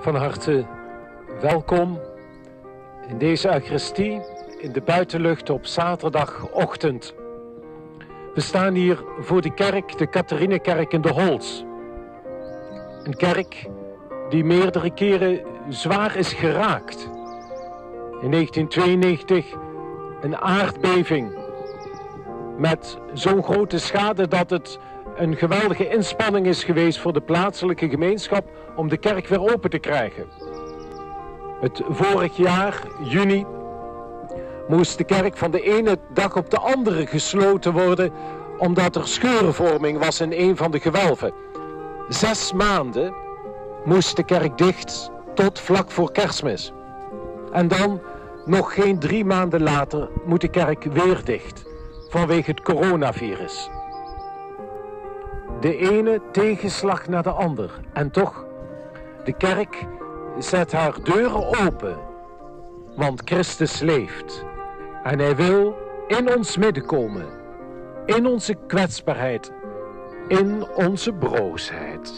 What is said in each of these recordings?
Van harte welkom in deze Eucharistie in de buitenlucht op zaterdagochtend. We staan hier voor de kerk, de Katharinekerk in de Holz. Een kerk die meerdere keren zwaar is geraakt. In 1992 een aardbeving met zo'n grote schade dat het een geweldige inspanning is geweest voor de plaatselijke gemeenschap om de kerk weer open te krijgen. Het vorig jaar, juni, moest de kerk van de ene dag op de andere gesloten worden omdat er scheurenvorming was in een van de gewelven. Zes maanden moest de kerk dicht tot vlak voor kerstmis. En dan, nog geen drie maanden later, moet de kerk weer dicht vanwege het coronavirus. De ene tegenslag naar de ander. En toch, de kerk zet haar deuren open. Want Christus leeft. En hij wil in ons midden komen. In onze kwetsbaarheid. In onze broosheid.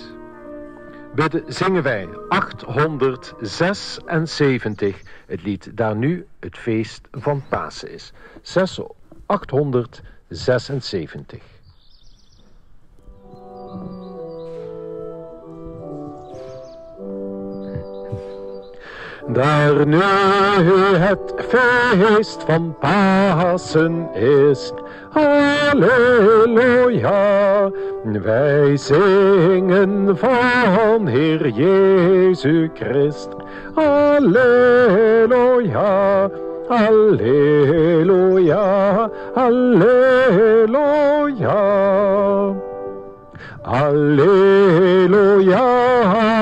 Bidden zingen wij 876 het lied daar nu het feest van Pasen is. 876. Daar nu het feest van Pasen is, Halleluja, wij zingen van Heer Jezus Christ. Halleluja, Halleluja, Halleluja. Halleluja,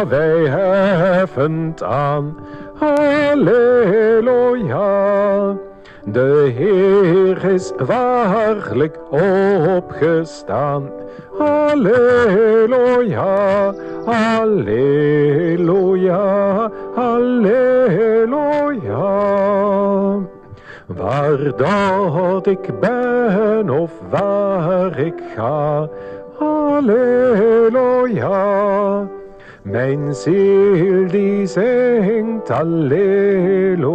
wij heffen aan. Halleluja. De Heer is waarlijk opgestaan. Halleluja, halleluja, halleluja. Waar dat ik ben of waar ik ga, halleluja. Mijn ziel die zingt halleluja.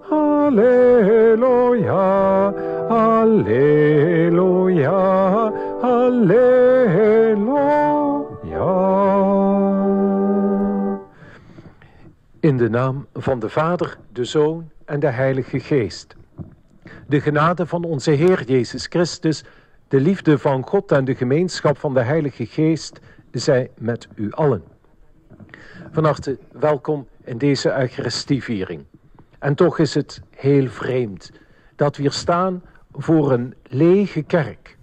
Halleluja, halleluja, halleluja. In de naam van de Vader, de Zoon en de Heilige Geest. De genade van onze Heer Jezus Christus, de liefde van God en de gemeenschap van de Heilige Geest zij met u allen. Van harte welkom in deze Eucharistieviering. En toch is het heel vreemd dat we hier staan voor een lege kerk.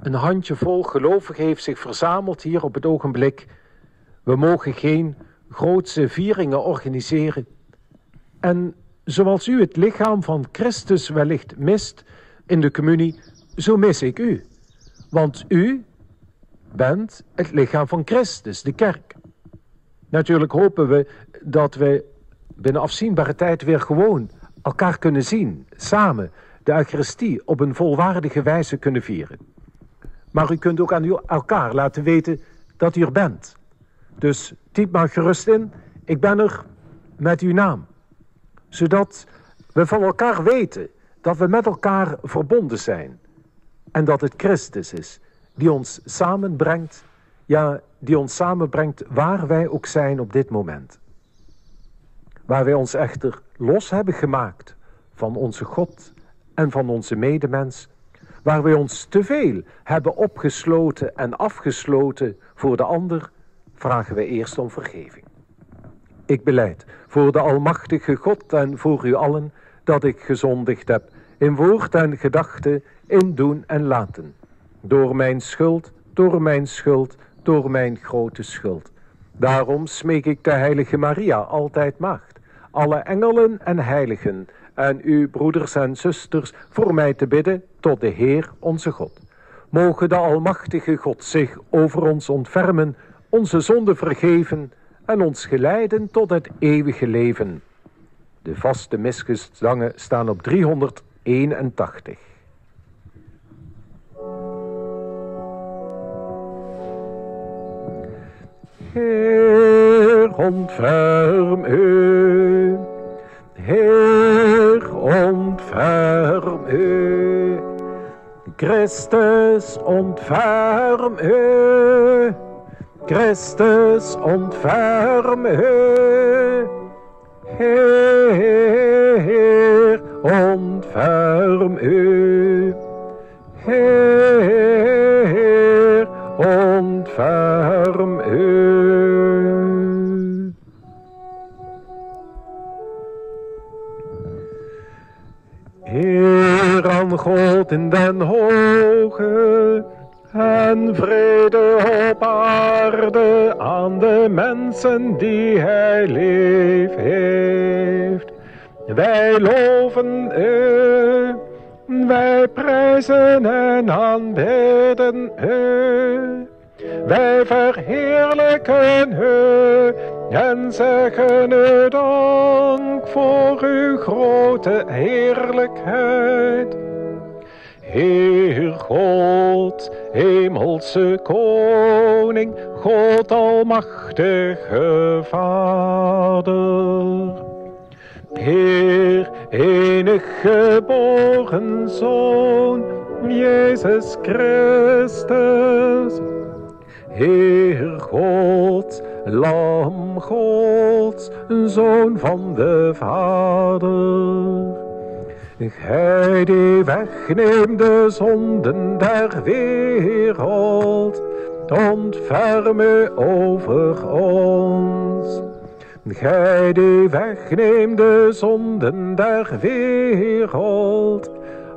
Een handjevol gelovigen heeft zich verzameld hier op het ogenblik. We mogen geen grootse vieringen organiseren. En zoals u het lichaam van Christus wellicht mist in de communie, zo mis ik u. Want u bent het lichaam van Christus, de kerk. Natuurlijk hopen we dat we binnen afzienbare tijd weer gewoon elkaar kunnen zien, samen de Eucharistie op een volwaardige wijze kunnen vieren. Maar u kunt ook aan elkaar laten weten dat u er bent. Dus typ maar gerust in, ik ben er met uw naam. Zodat we van elkaar weten dat we met elkaar verbonden zijn. En dat het Christus is die ons samenbrengt, ja, die ons samenbrengt waar wij ook zijn op dit moment. Waar wij ons echter los hebben gemaakt van onze God en van onze medemens, waar wij ons te veel hebben opgesloten en afgesloten voor de ander, vragen wij eerst om vergeving. Ik beleid voor de Almachtige God en voor u allen dat ik gezondigd heb in woord en gedachte, in doen en laten door mijn schuld, door mijn schuld, door mijn grote schuld. Daarom smeek ik de heilige Maria, altijd maagd, alle engelen en heiligen, en u broeders en zusters, voor mij te bidden tot de Heer onze God. Mogen de Almachtige God zich over ons ontfermen, onze zonde vergeven en ons geleiden tot het eeuwige leven. De vaste misgezangen staan op 381. Heer ontferm u. Heer, ontferm u. Christus, ontferm u. Christus, ontferm u. Heer, ontferm u. Heer, God in den hoge en vrede op aarde aan de mensen die hij lief heeft. Wij loven u, wij prijzen en aanbidden u. Wij verheerlijken u en zeggen u dank voor uw grote heerlijkheid. Heer God, hemelse koning, God almachtige Vader. Heer, enig geboren Zoon, Jezus Christus. Heer God, Lam Gods, Zoon van de Vader. Gij die wegneemt de zonden der wereld, ontferm u over ons. Gij die wegneemt de zonden der wereld,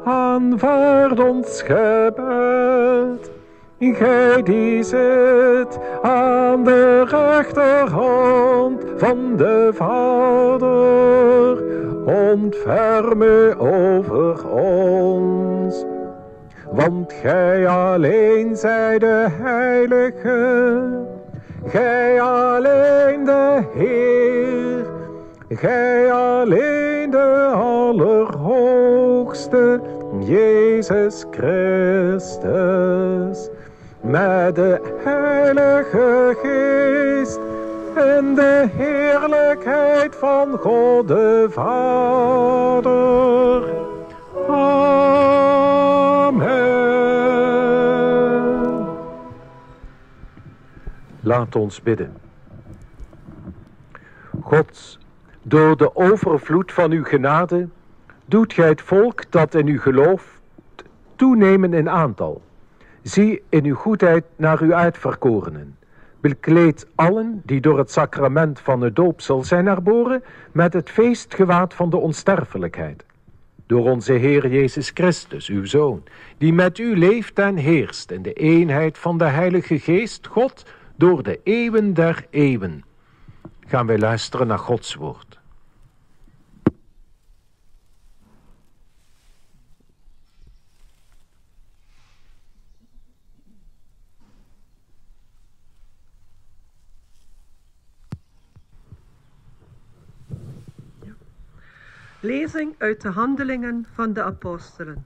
aanvaard ons gebed. Gij die zit aan de rechterhand van de Vader, ontferm u over ons. Want gij alleen zij de heilige, gij alleen de Heer, gij alleen de Allerhoogste, Jezus Christus met de Heilige Geest en de heerlijkheid van God de Vader. Amen. Laat ons bidden. God, door de overvloed van uw genade doet gij het volk dat in u gelooft toenemen in aantal Zie in uw goedheid naar uw uitverkorenen. Bekleed allen die door het sacrament van het doopsel zijn herboren met het feestgewaad van de onsterfelijkheid. Door onze Heer Jezus Christus, uw Zoon, die met u leeft en heerst in de eenheid van de Heilige Geest, God, door de eeuwen der eeuwen. Gaan wij luisteren naar Gods woord. Lezing uit de Handelingen van de Apostelen.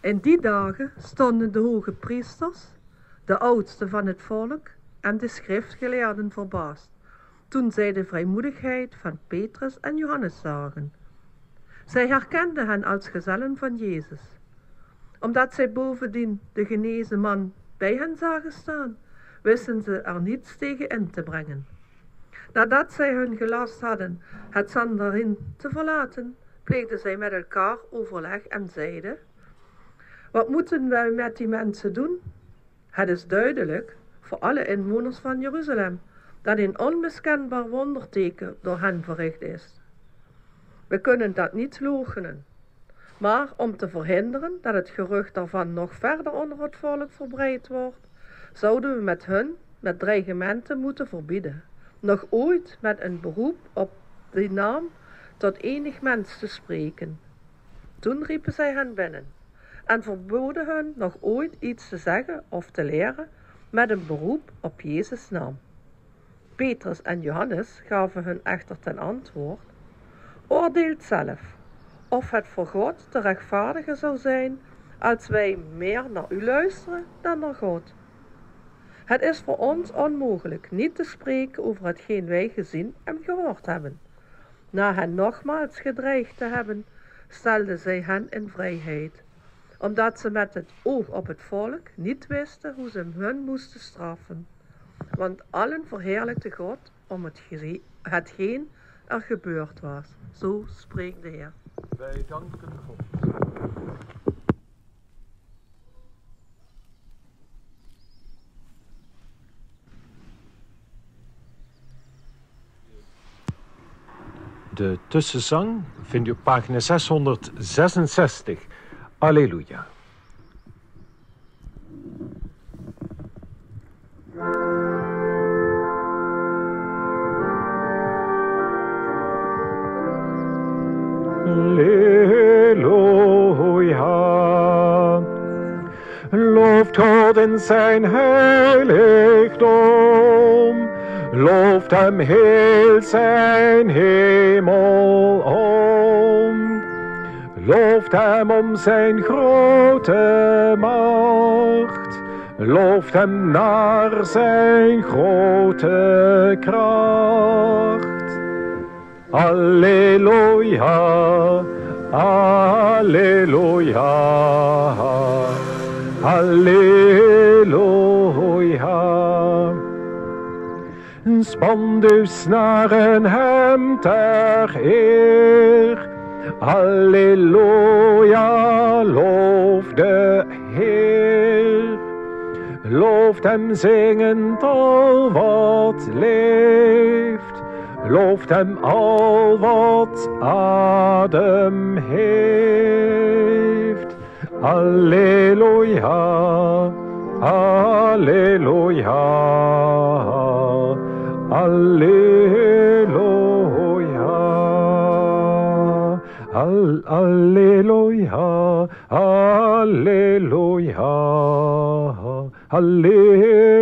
In die dagen stonden de hoge priesters, de oudsten van het volk en de schriftgeleerden verbaasd, toen zij de vrijmoedigheid van Petrus en Johannes zagen. Zij herkenden hen als gezellen van Jezus. Omdat zij bovendien de genezen man bij hen zagen staan, wisten ze er niets tegen in te brengen. Nadat zij hun gelast hadden het Sandarin te verlaten, pleegden zij met elkaar overleg en zeiden, wat moeten wij met die mensen doen? Het is duidelijk voor alle inwoners van Jeruzalem dat een onmiskenbaar wonderteken door hen verricht is. We kunnen dat niet loochenen. Maar om te verhinderen dat het gerucht daarvan nog verder onder verbreid wordt, zouden we met hun met dreigementen moeten verbieden nog ooit met een beroep op die naam tot enig mens te spreken. Toen riepen zij hen binnen en verboden hun nog ooit iets te zeggen of te leren met een beroep op Jezus' naam. Petrus en Johannes gaven hun echter ten antwoord, oordeelt zelf of het voor God te rechtvaardigen zou zijn als wij meer naar u luisteren dan naar God. Het is voor ons onmogelijk niet te spreken over hetgeen wij gezien en gehoord hebben. Na hen nogmaals gedreigd te hebben, stelden zij hen in vrijheid, omdat ze met het oog op het volk niet wisten hoe ze hun moesten straffen. Want allen verheerlijkten God om het hetgeen er gebeurd was. Zo spreekt de Heer. Wij danken God. De tussenzang vind je op pagina 666. Alleluia. Halleluja. Looft God in zijn heiligdom. Looft hem heel zijn hemel om. Looft hem om zijn grote macht. Looft hem naar zijn grote kracht. Alleluia, Alleluia, Alleluia. Span naar een hem ter eer. Alleluia, loof de Heer. Looft hem zingend al wat leeft. Looft hem al wat adem heeft. Alleluia, Alleluia, Alleluia. Al Alleluia, Alleluia, Alleluia.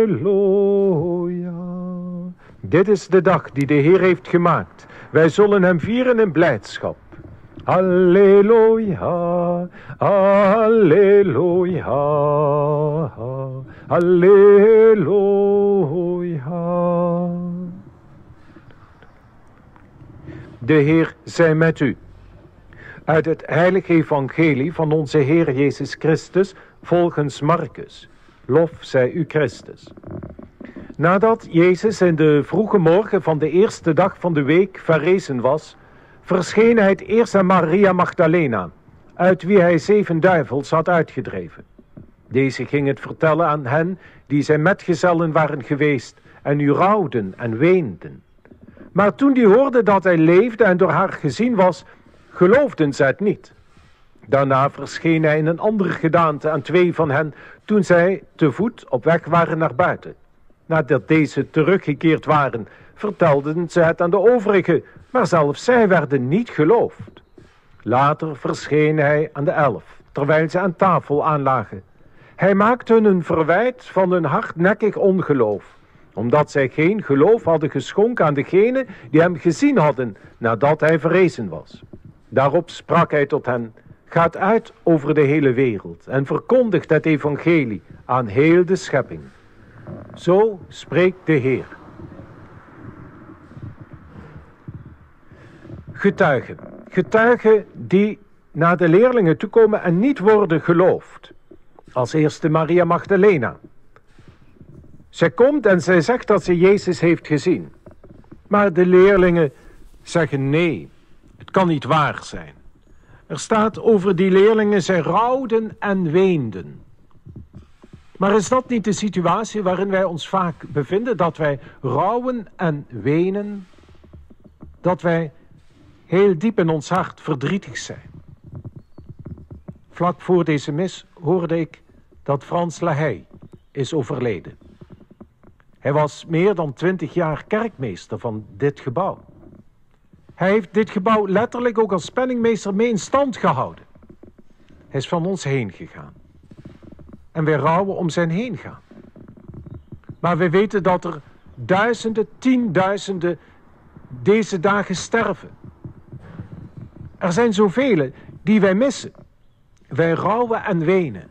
Dit is de dag die de Heer heeft gemaakt. Wij zullen hem vieren in blijdschap. Alleluia, Alleluia, Alleluia. De Heer zij met u. Uit het heilige evangelie van onze Heer Jezus Christus volgens Marcus. Lof zij u Christus. Nadat Jezus in de vroege morgen van de eerste dag van de week verrezen was, verscheen hij het eerst aan Maria Magdalena, uit wie hij zeven duivels had uitgedreven. Deze ging het vertellen aan hen die zijn metgezellen waren geweest en nu rouwden en weenden. Maar toen die hoorden dat hij leefde en door haar gezien was, geloofden ze het niet. Daarna verscheen hij in een andere gedaante aan twee van hen toen zij te voet op weg waren naar buiten. Nadat deze teruggekeerd waren, vertelden ze het aan de overigen, maar zelfs zij werden niet geloofd. Later verscheen hij aan de elf, terwijl ze aan tafel aanlagen. Hij maakte hun een verwijt van hun hardnekkig ongeloof, omdat zij geen geloof hadden geschonken aan degenen die hem gezien hadden nadat hij verrezen was. Daarop sprak hij tot hen, gaat uit over de hele wereld en verkondigt het evangelie aan heel de schepping. Zo spreekt de Heer. Getuigen. Getuigen die naar de leerlingen toekomen en niet worden geloofd. Als eerste Maria Magdalena. Zij komt en zij zegt dat ze Jezus heeft gezien. Maar de leerlingen zeggen nee, het kan niet waar zijn. Er staat over die leerlingen, zij rouwden en weenden. Maar is dat niet de situatie waarin wij ons vaak bevinden? Dat wij rouwen en wenen? Dat wij heel diep in ons hart verdrietig zijn? Vlak voor deze mis hoorde ik dat Frans Lahey is overleden. Hij was meer dan twintig jaar kerkmeester van dit gebouw. Hij heeft dit gebouw letterlijk ook als penningmeester mee in stand gehouden. Hij is van ons heen gegaan en wij rouwen om zijn heen gaan. Maar we weten dat er duizenden, tienduizenden deze dagen sterven. Er zijn zoveel die wij missen. Wij rouwen en wenen.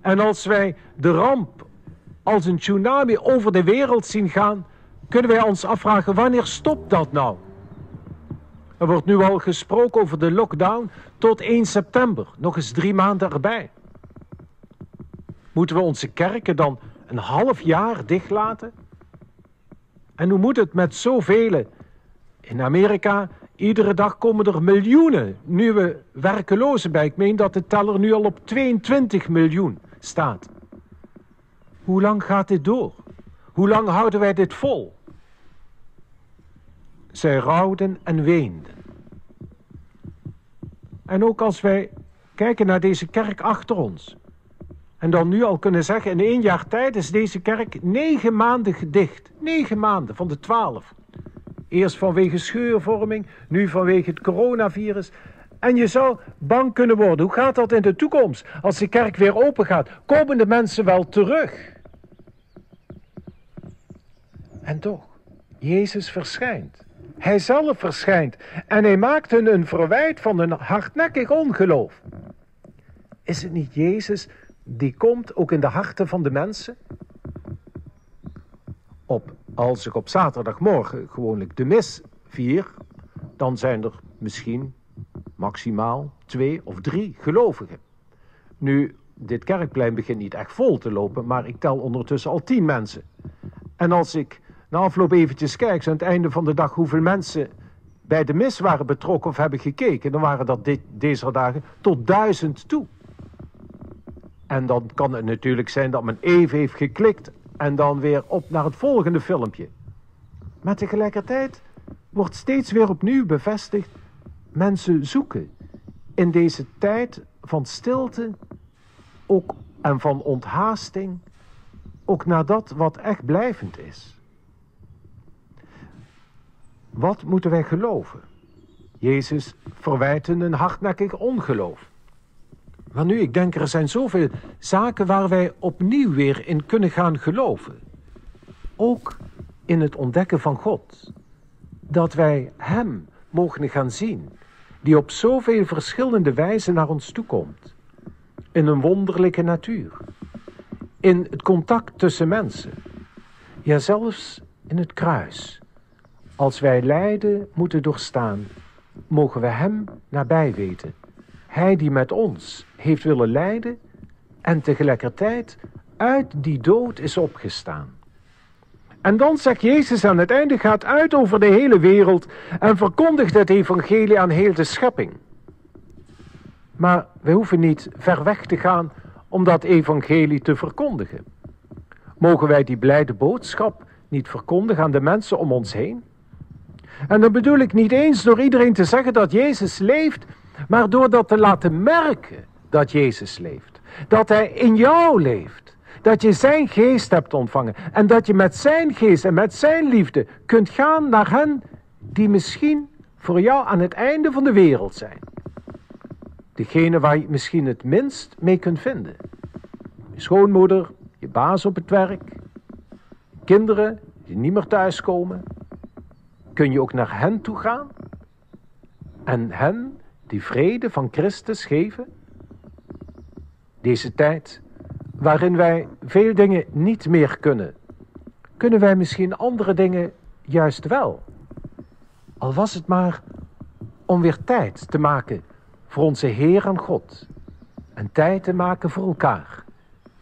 En als wij de ramp als een tsunami over de wereld zien gaan, kunnen wij ons afvragen wanneer stopt dat nou? Er wordt nu al gesproken over de lockdown tot 1 september, nog eens drie maanden erbij. Moeten we onze kerken dan een half jaar dicht laten? En hoe moet het met zoveel? In Amerika, iedere dag komen er miljoenen nieuwe werkelozen bij. Ik meen dat de teller nu al op 22 miljoen staat. Hoe lang gaat dit door? Hoe lang houden wij dit vol? Zij rouwden en weenden. En ook als wij kijken naar deze kerk achter ons. En dan nu al kunnen zeggen, in één jaar tijd is deze kerk negen maanden gedicht. Negen maanden van de twaalf. Eerst vanwege scheurvorming, nu vanwege het coronavirus. En je zou bang kunnen worden. Hoe gaat dat in de toekomst? Als de kerk weer open gaat, komen de mensen wel terug? En toch, Jezus verschijnt. Hij zelf verschijnt en hij maakt hun een verwijt van een hardnekkig ongeloof. Is het niet Jezus die komt ook in de harten van de mensen? Op, als ik op zaterdagmorgen gewoonlijk de mis vier, dan zijn er misschien maximaal twee of drie gelovigen. Nu, dit kerkplein begint niet echt vol te lopen, maar ik tel ondertussen al tien mensen. En als ik na afloop eventjes kijk, aan het einde van de dag, hoeveel mensen bij de mis waren betrokken of hebben gekeken, dan waren dat deze dagen tot duizend toe. En dan kan het natuurlijk zijn dat men even heeft geklikt en dan weer op naar het volgende filmpje. Maar tegelijkertijd wordt steeds weer opnieuw bevestigd, mensen zoeken in deze tijd van stilte ook, en van onthaasting ook naar dat wat echt blijvend is. Wat moeten wij geloven? Jezus verwijt een hardnekkig ongeloof. Maar nu, ik denk er zijn zoveel zaken waar wij opnieuw weer in kunnen gaan geloven. Ook in het ontdekken van God. Dat wij Hem mogen gaan zien, die op zoveel verschillende wijzen naar ons toe komt. In een wonderlijke natuur. In het contact tussen mensen. Ja, zelfs in het kruis. Als wij lijden moeten doorstaan, mogen we Hem nabij weten. Hij die met ons heeft willen lijden en tegelijkertijd uit die dood is opgestaan. En dan zegt Jezus aan het einde, gaat uit over de hele wereld en verkondigt het evangelie aan heel de schepping. Maar we hoeven niet ver weg te gaan om dat evangelie te verkondigen. Mogen wij die blijde boodschap niet verkondigen aan de mensen om ons heen? En dan bedoel ik niet eens door iedereen te zeggen dat Jezus leeft, maar door dat te laten merken dat Jezus leeft. Dat Hij in jou leeft. Dat je Zijn geest hebt ontvangen. En dat je met Zijn geest en met Zijn liefde kunt gaan naar hen die misschien voor jou aan het einde van de wereld zijn. Degene waar je misschien het minst mee kunt vinden. Je schoonmoeder, je baas op het werk, kinderen die niet meer thuiskomen, kun je ook naar hen toe gaan en hen die vrede van Christus geven? Deze tijd waarin wij veel dingen niet meer kunnen, kunnen wij misschien andere dingen juist wel. Al was het maar om weer tijd te maken voor onze Heer en God. En tijd te maken voor elkaar,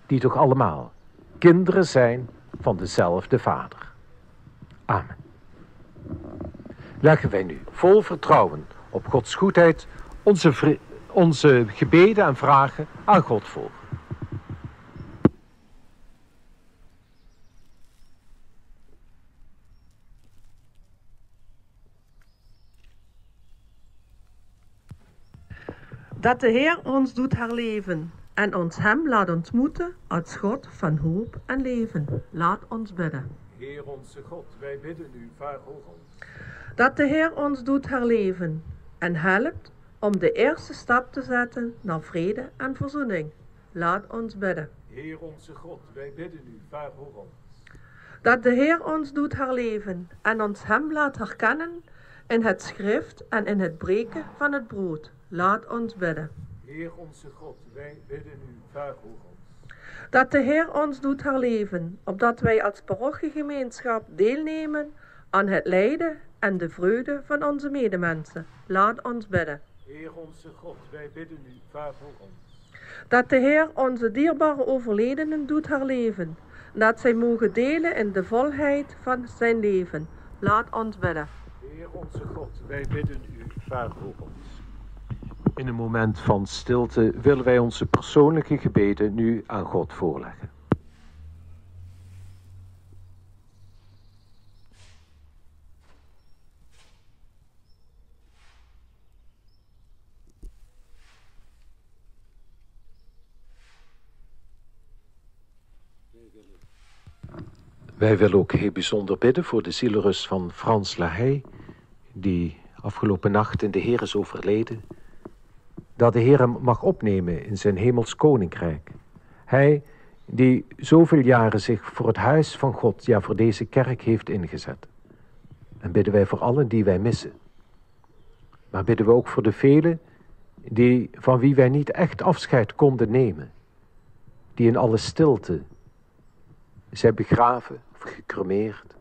die toch allemaal kinderen zijn van dezelfde Vader. Amen leggen wij nu vol vertrouwen op Gods goedheid onze, onze gebeden en vragen aan God voor. Dat de Heer ons doet herleven en ons Hem laat ontmoeten als God van hoop en leven. Laat ons bidden. Heer onze God, wij bidden u, vaar ons dat de Heer ons doet herleven en helpt om de eerste stap te zetten naar vrede en verzoening. Laat ons bidden. Heer onze God, wij bidden u, vaar ons. Dat de Heer ons doet herleven en ons Hem laat herkennen in het schrift en in het breken van het brood. Laat ons bidden. Heer onze God, wij bidden u, vaar ons. Dat de Heer ons doet herleven, opdat wij als parochiegemeenschap deelnemen aan het lijden en de vreugde van onze medemensen. Laat ons bidden. Heer onze God, wij bidden u, vaar voor ons. Dat de Heer onze dierbare overledenen doet herleven, dat zij mogen delen in de volheid van zijn leven. Laat ons bidden. Heer onze God, wij bidden u, vaar voor ons. In een moment van stilte willen wij onze persoonlijke gebeden nu aan God voorleggen. Wij willen ook heel bijzonder bidden voor de zielerust van Frans Lahey, die afgelopen nacht in de Heer is overleden. Dat de Heer hem mag opnemen in zijn hemels koninkrijk. Hij die zoveel jaren zich voor het huis van God, ja voor deze kerk heeft ingezet. En bidden wij voor allen die wij missen. Maar bidden we ook voor de velen die, van wie wij niet echt afscheid konden nemen. Die in alle stilte zij begraven of gecremeerd.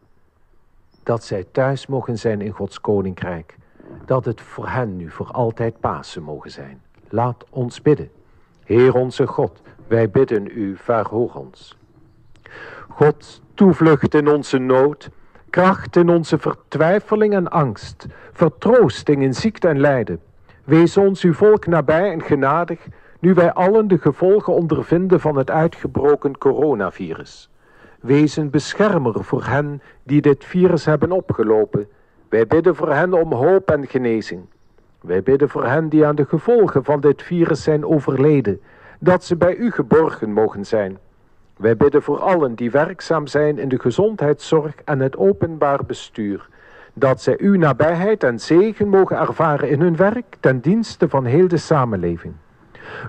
Dat zij thuis mogen zijn in Gods koninkrijk. Dat het voor hen nu voor altijd Pasen mogen zijn. Laat ons bidden. Heer onze God, wij bidden u, verhoor ons. God, toevlucht in onze nood, kracht in onze vertwijfeling en angst, vertroosting in ziekte en lijden. Wees ons uw volk nabij en genadig, nu wij allen de gevolgen ondervinden van het uitgebroken coronavirus. Wees een beschermer voor hen die dit virus hebben opgelopen. Wij bidden voor hen om hoop en genezing. Wij bidden voor hen die aan de gevolgen van dit virus zijn overleden, dat ze bij u geborgen mogen zijn. Wij bidden voor allen die werkzaam zijn in de gezondheidszorg en het openbaar bestuur, dat zij uw nabijheid en zegen mogen ervaren in hun werk ten dienste van heel de samenleving.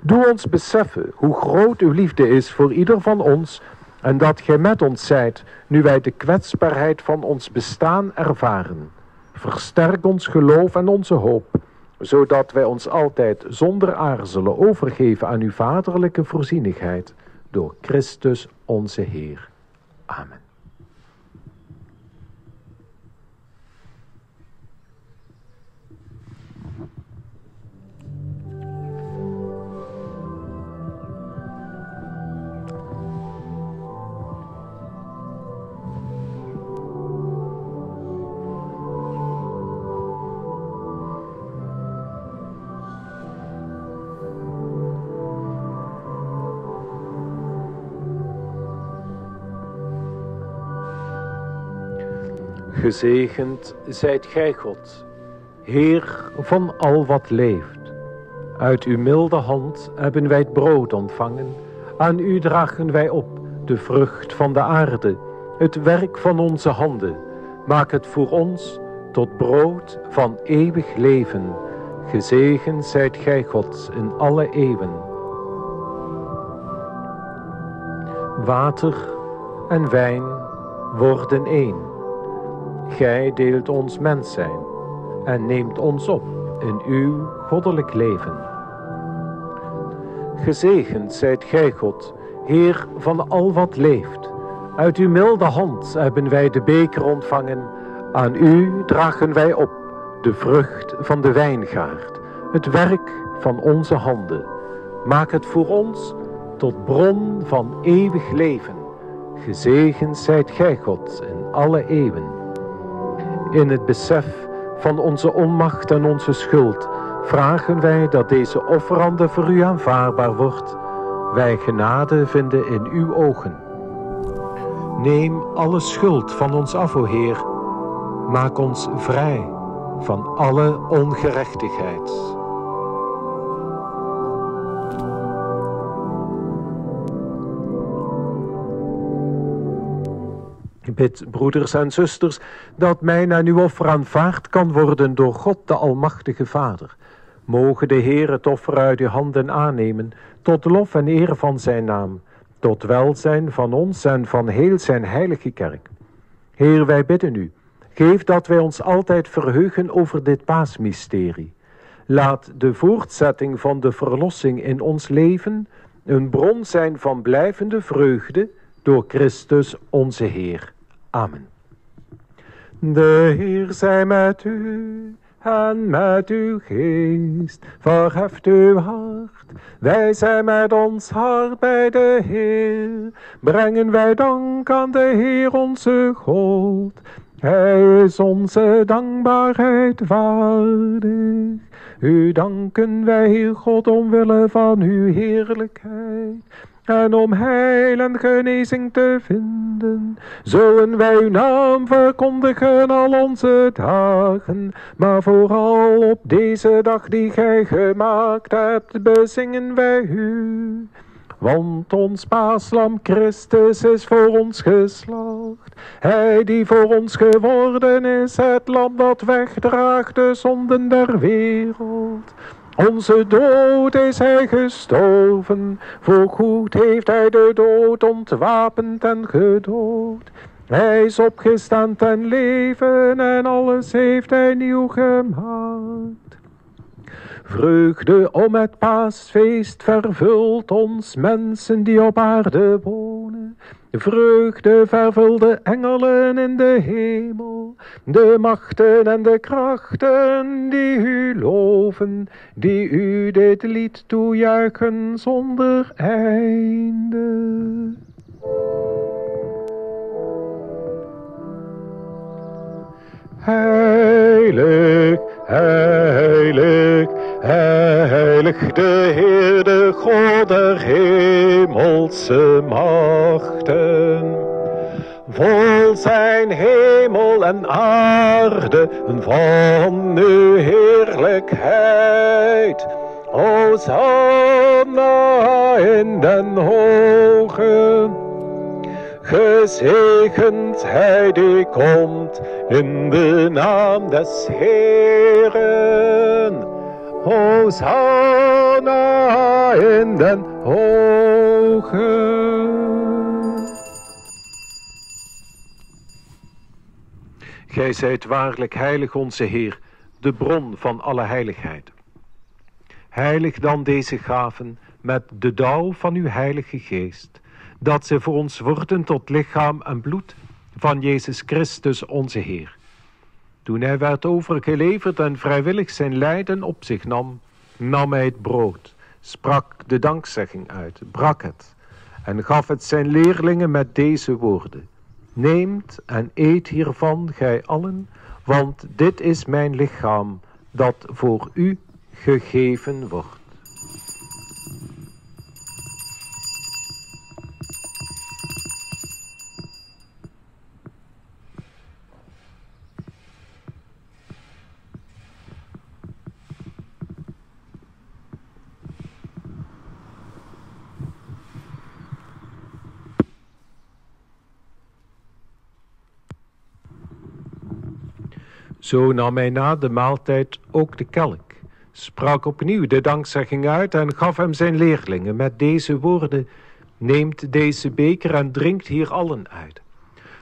Doe ons beseffen hoe groot uw liefde is voor ieder van ons en dat gij met ons zijt, nu wij de kwetsbaarheid van ons bestaan ervaren. Versterk ons geloof en onze hoop, zodat wij ons altijd zonder aarzelen overgeven aan uw vaderlijke voorzienigheid, door Christus onze Heer. Amen. Gezegend zijt gij God, Heer van al wat leeft. Uit uw milde hand hebben wij het brood ontvangen, aan u dragen wij op de vrucht van de aarde, het werk van onze handen. Maak het voor ons tot brood van eeuwig leven. Gezegend zijt gij God in alle eeuwen. Water en wijn worden één. Gij deelt ons mens zijn en neemt ons op in uw goddelijk leven. Gezegend zijt gij God, Heer van al wat leeft. Uit uw milde hand hebben wij de beker ontvangen. Aan u dragen wij op de vrucht van de wijngaard, het werk van onze handen. Maak het voor ons tot bron van eeuwig leven. Gezegend zijt gij God in alle eeuwen. In het besef van onze onmacht en onze schuld vragen wij dat deze offerande voor u aanvaarbaar wordt. Wij genade vinden in uw ogen. Neem alle schuld van ons af, o Heer. Maak ons vrij van alle ongerechtigheid. Bid, broeders en zusters, dat mijn en uw offer aanvaard kan worden door God de Almachtige Vader. Mogen de Heer het offer uit uw handen aannemen, tot lof en eer van zijn naam, tot welzijn van ons en van heel zijn heilige kerk. Heer, wij bidden u, geef dat wij ons altijd verheugen over dit paasmysterie. Laat de voortzetting van de verlossing in ons leven een bron zijn van blijvende vreugde door Christus onze Heer. Amen. De Heer zij met u en met uw geest. Verheft uw hart, wij zijn met ons hart bij de Heer. Brengen wij dank aan de Heer onze God. Hij is onze dankbaarheid waardig. U danken wij, Heer God, omwille van uw heerlijkheid en om heil en genezing te vinden, zullen wij uw naam verkondigen al onze dagen, maar vooral op deze dag die gij gemaakt hebt, bezingen wij u. Want ons paaslam Christus is voor ons geslacht. Hij die voor ons geworden is, het lam dat wegdraagt de zonden der wereld. Onze dood is hij gestorven, voorgoed heeft hij de dood ontwapend en gedood. Hij is opgestaan ten leven en alles heeft hij nieuw gemaakt. Vreugde om het paasfeest vervult ons mensen die op aarde wonen. Vreugde vervulde engelen in de hemel, de machten en de krachten die u loven, die u dit lied toejuichen zonder einde. Heilig, heilig, heilig de Heer, de God der hemelse machten. Vol zijn hemel en aarde van uw heerlijkheid. Hosanna in den hogen. Gezegend hij die komt in de naam des Heeren. Hosanna in den hogen. Gij zijt waarlijk heilig onze Heer, de bron van alle heiligheid. Heilig dan deze gaven met de dauw van uw heilige geest dat ze voor ons worden tot lichaam en bloed van Jezus Christus onze Heer. Toen hij werd overgeleverd en vrijwillig zijn lijden op zich nam, nam hij het brood, sprak de dankzegging uit, brak het en gaf het zijn leerlingen met deze woorden. Neemt en eet hiervan, gij allen, want dit is mijn lichaam dat voor u gegeven wordt. Zo nam hij na de maaltijd ook de kelk, sprak opnieuw de dankzegging uit en gaf hem zijn leerlingen met deze woorden, neemt deze beker en drinkt hier allen uit.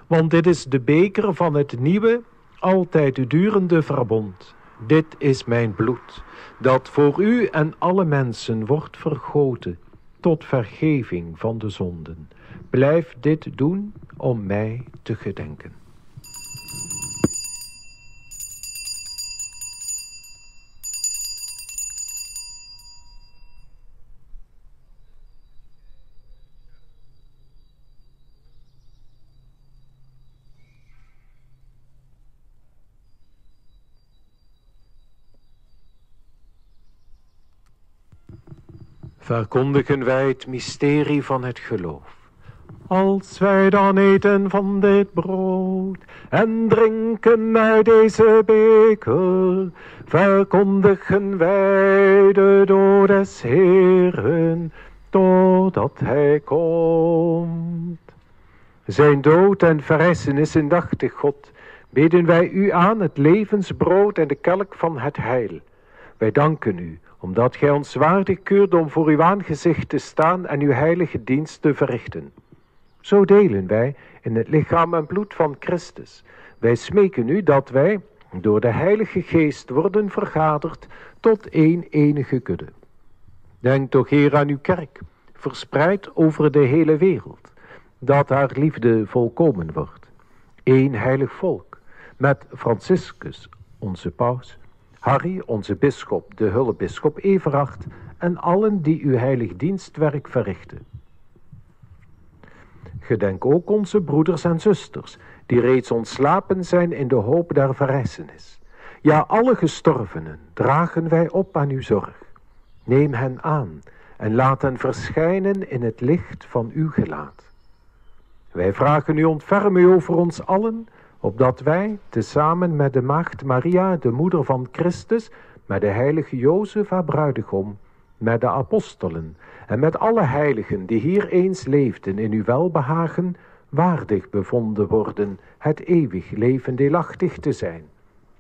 Want dit is de beker van het nieuwe, altijd durende verbond. Dit is mijn bloed, dat voor u en alle mensen wordt vergoten, tot vergeving van de zonden. Blijf dit doen om mij te gedenken. Verkondigen wij het mysterie van het geloof. Als wij dan eten van dit brood en drinken uit deze beker, verkondigen wij de dood des Heeren, totdat Hij komt. Zijn dood en verrijzenis indachtig God, bidden wij u aan het levensbrood en de kelk van het heil. Wij danken u omdat gij ons waardig keurt om voor uw aangezicht te staan en uw heilige dienst te verrichten. Zo delen wij in het lichaam en bloed van Christus. Wij smeken u dat wij door de Heilige Geest worden vergaderd tot één enige kudde. Denk toch, Heer, aan uw kerk, verspreid over de hele wereld, dat haar liefde volkomen wordt. Eén heilig volk, met Franciscus, onze paus, Harry, onze bisschop, de hulpbisschop Everacht en allen die uw heilig dienstwerk verrichten. Gedenk ook onze broeders en zusters, die reeds ontslapen zijn in de hoop der verrijzenis. Ja, alle gestorvenen dragen wij op aan uw zorg. Neem hen aan en laat hen verschijnen in het licht van uw gelaat. Wij vragen u ontferm u over ons allen, opdat wij, tezamen met de maagd Maria, de moeder van Christus, met de heilige Jozef, haar bruidegom, met de apostelen en met alle heiligen die hier eens leefden in uw welbehagen, waardig bevonden worden het eeuwig leven deelachtig te zijn.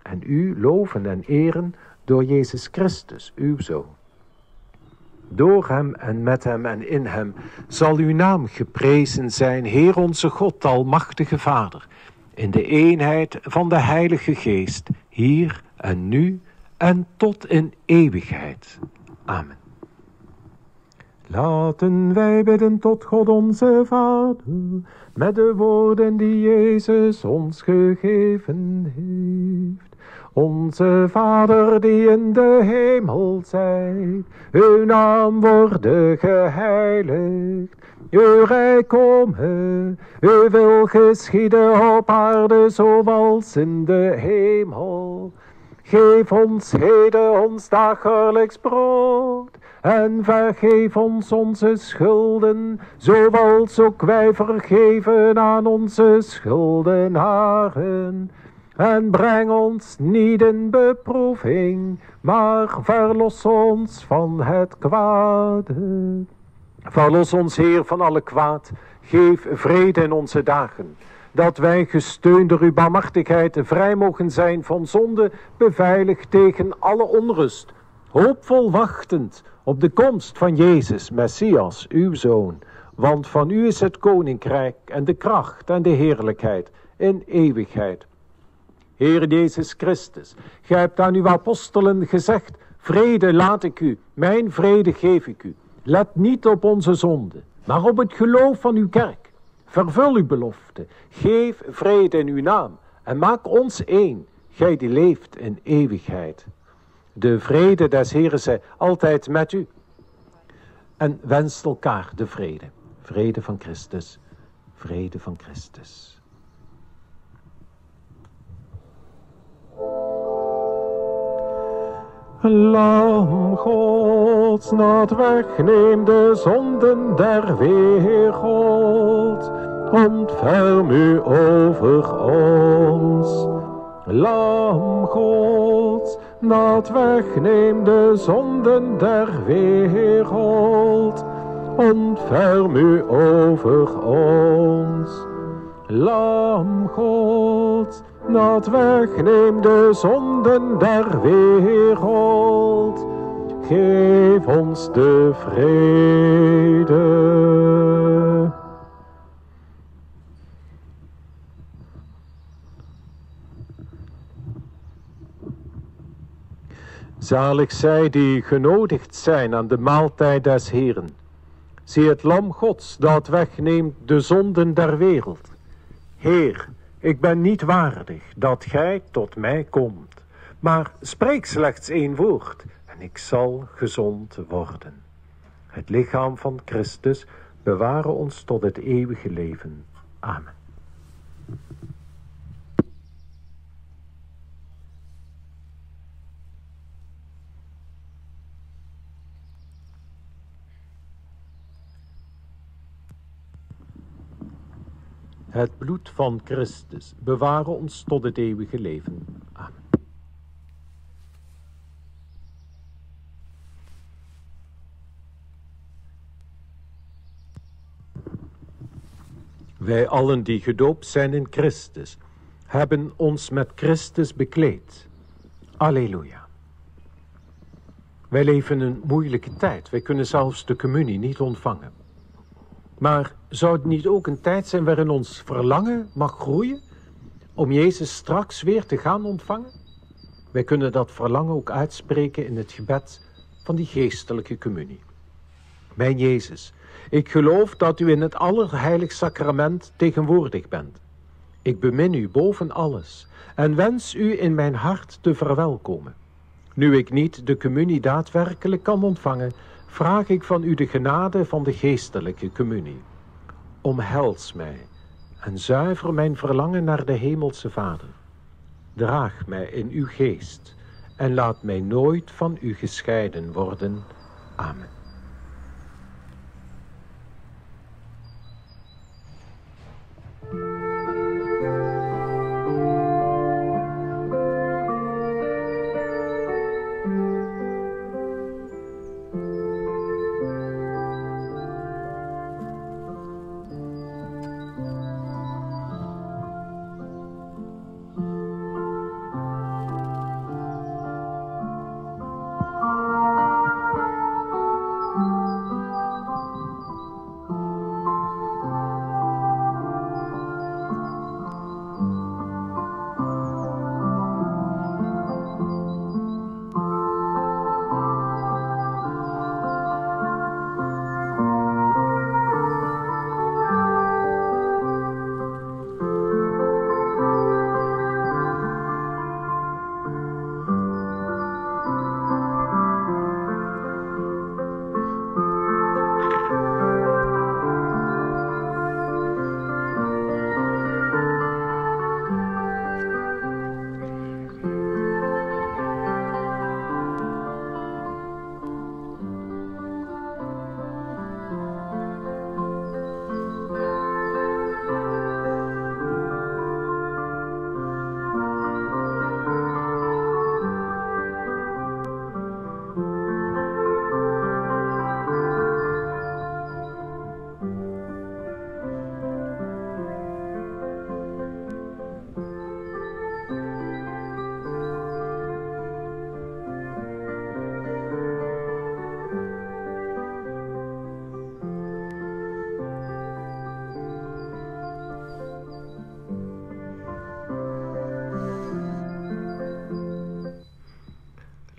En u loven en eren door Jezus Christus, uw Zoon. Door hem en met hem en in hem zal uw naam geprezen zijn, Heer onze God, Almachtige Vader, in de eenheid van de Heilige Geest, hier en nu en tot in eeuwigheid. Amen. Laten wij bidden tot God onze Vader, met de woorden die Jezus ons gegeven heeft. Onze Vader die in de hemel zijt, uw naam worden geheiligd. Rijk komen, uw wil geschieden op aarde zoals in de hemel. Geef ons heden ons dagelijks brood en vergeef ons onze schulden, zoals ook wij vergeven aan onze schuldenaren. En breng ons niet in beproeving, maar verlos ons van het kwade. Verlos ons, Heer, van alle kwaad. Geef vrede in onze dagen. Dat wij, gesteund door uw barmhartigheid, vrij mogen zijn van zonde, beveiligd tegen alle onrust. Hoopvol wachtend op de komst van Jezus, Messias, uw Zoon. Want van u is het koninkrijk en de kracht en de heerlijkheid in eeuwigheid. Heer Jezus Christus, gij hebt aan uw apostelen gezegd, vrede laat ik u, mijn vrede geef ik u. Let niet op onze zonde, maar op het geloof van uw kerk. Vervul uw belofte, geef vrede in uw naam en maak ons één, gij die leeft in eeuwigheid. De vrede des Heeren zij altijd met u. En wenst elkaar de vrede. Vrede van Christus. Vrede van Christus. Lam Gods, dat de zonden der wereld. Ontferm u over ons. Lam Gods, dat wegneem de zonden der wereld. Ontferm u over ons. Lam Gods, dat wegneem de zonden der wereld. Geef ons de vrede. Zalig zij die genodigd zijn aan de maaltijd des Heren. Zie het lam Gods dat wegneemt de zonden der wereld. Heer, ik ben niet waardig dat gij tot mij komt, maar spreek slechts één woord en ik zal gezond worden. Het lichaam van Christus bewaren ons tot het eeuwige leven. Amen. Het bloed van Christus bewaren ons tot het eeuwige leven. Amen. Wij allen die gedoopt zijn in Christus, hebben ons met Christus bekleed. Alleluia. Wij leven een moeilijke tijd. Wij kunnen zelfs de communie niet ontvangen. Maar zou het niet ook een tijd zijn waarin ons verlangen mag groeien om Jezus straks weer te gaan ontvangen? Wij kunnen dat verlangen ook uitspreken in het gebed van die geestelijke communie. Mijn Jezus, Ik geloof dat u in het allerheilig sacrament tegenwoordig bent. Ik bemin u boven alles en wens u in mijn hart te verwelkomen. Nu ik niet de communie daadwerkelijk kan ontvangen, vraag ik van u de genade van de geestelijke communie. Omhels mij en zuiver mijn verlangen naar de Hemelse Vader. Draag mij in uw geest en laat mij nooit van u gescheiden worden. Amen.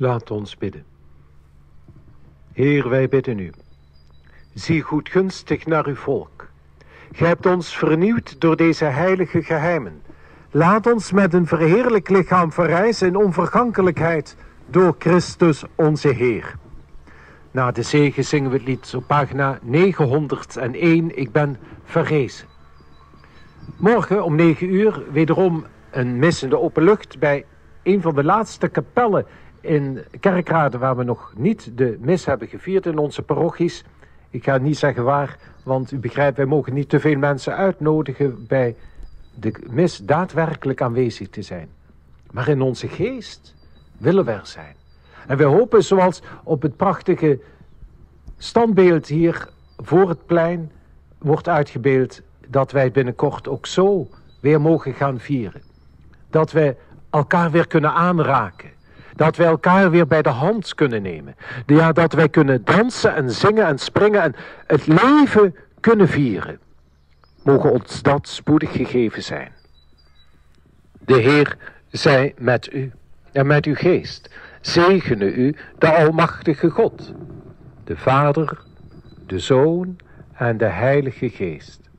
Laat ons bidden. Heer, wij bidden u. Zie goedgunstig naar uw volk. Gij hebt ons vernieuwd door deze heilige geheimen. Laat ons met een verheerlijk lichaam verrijzen in onvergankelijkheid door Christus onze Heer. Na de zegen zingen we het lied op pagina 901, Ik ben verrezen. Morgen om 9 uur wederom een mis in de open lucht bij een van de laatste kapellen in kerkraden waar we nog niet de mis hebben gevierd in onze parochies. Ik ga niet zeggen waar, want u begrijpt, wij mogen niet te veel mensen uitnodigen bij de mis daadwerkelijk aanwezig te zijn. Maar in onze geest willen we er zijn. En wij hopen, zoals op het prachtige standbeeld hier voor het plein wordt uitgebeeld, dat wij binnenkort ook zo weer mogen gaan vieren. Dat wij elkaar weer kunnen aanraken. Dat wij elkaar weer bij de hand kunnen nemen. Ja, dat wij kunnen dansen en zingen en springen en het leven kunnen vieren. Mogen ons dat spoedig gegeven zijn. De Heer zij met u en met uw geest. Zegene u de Almachtige God, de Vader, de Zoon en de Heilige Geest.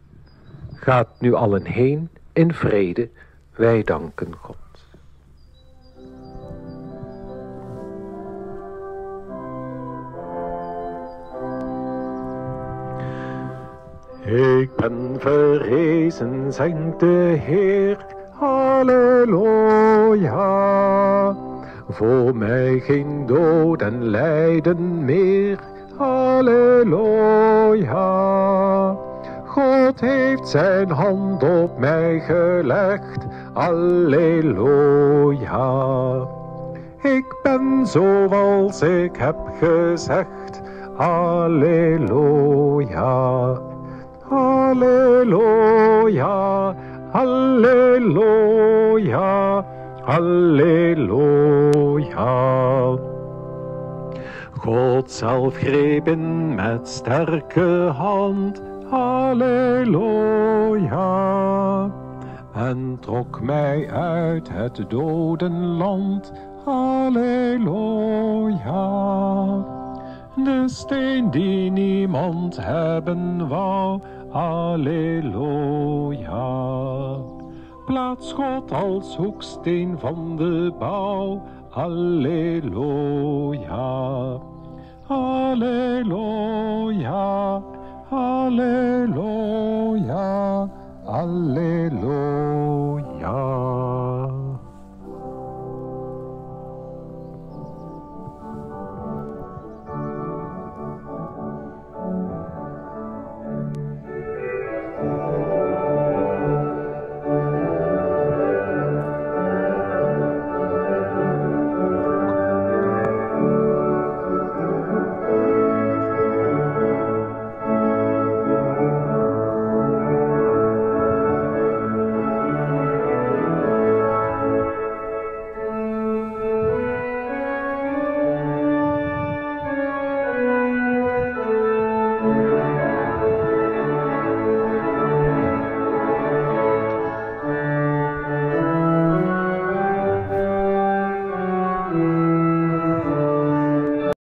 Gaat nu allen heen in vrede, wij danken God. Ik ben verrezen, zingt de Heer, halleluja. Voor mij geen dood en lijden meer, halleluja. God heeft zijn hand op mij gelegd, halleluja. Ik ben zoals ik heb gezegd, halleluja. Halleluja, halleluja, halleluja. God zelf greep in met sterke hand, halleluja. En trok mij uit het dodenland, halleluja. de steen die niemand hebben wou. Alleluia. Plaats God als hoeksteen van de bouw. Alleluia. Alleluia. Alleluia. Alleluia.